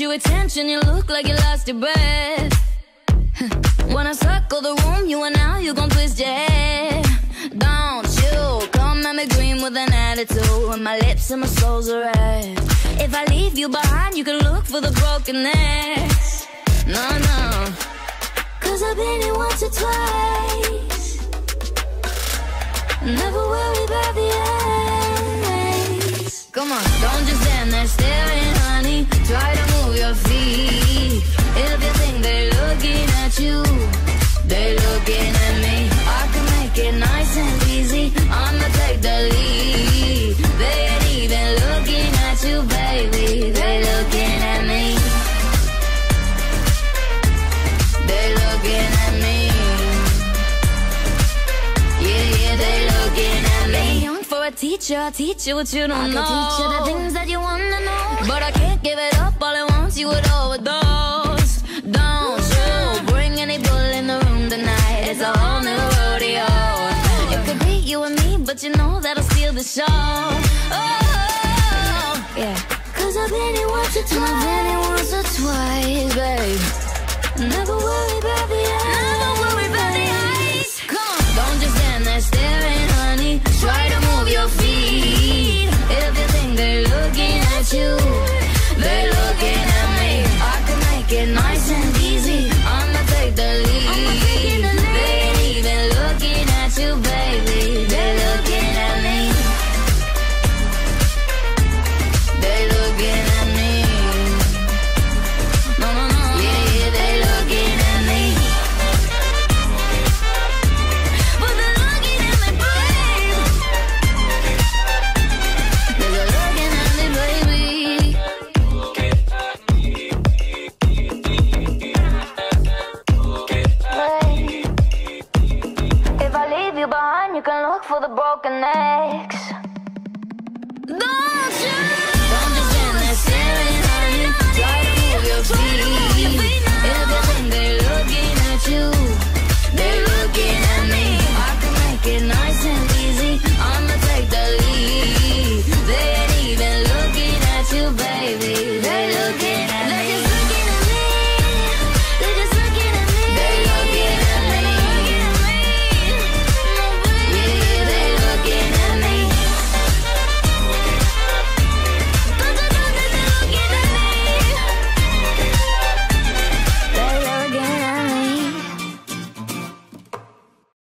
your attention, you look like you lost your breath. Wanna circle the room, you and now you gon' twist your head. Don't you come at me green with an attitude, and my lips and my soul's a red. If I leave you behind, you can look for the broken necks. No, no. Cause I've been here once or twice. Never worry about the ends. Come on, don't just stand there staring, Young for a teacher, I teach you what you don't I know. teach you the things that you wanna know. But I can't give it up all at once, you would overdose. Don't you bring any bull in the room tonight. It's a whole new rodeo. It could be you and me, but you know that'll steal the show. Oh, yeah. Cause I've been here once nice and easy. leave you behind, you can look for the broken eggs.